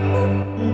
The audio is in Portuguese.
Música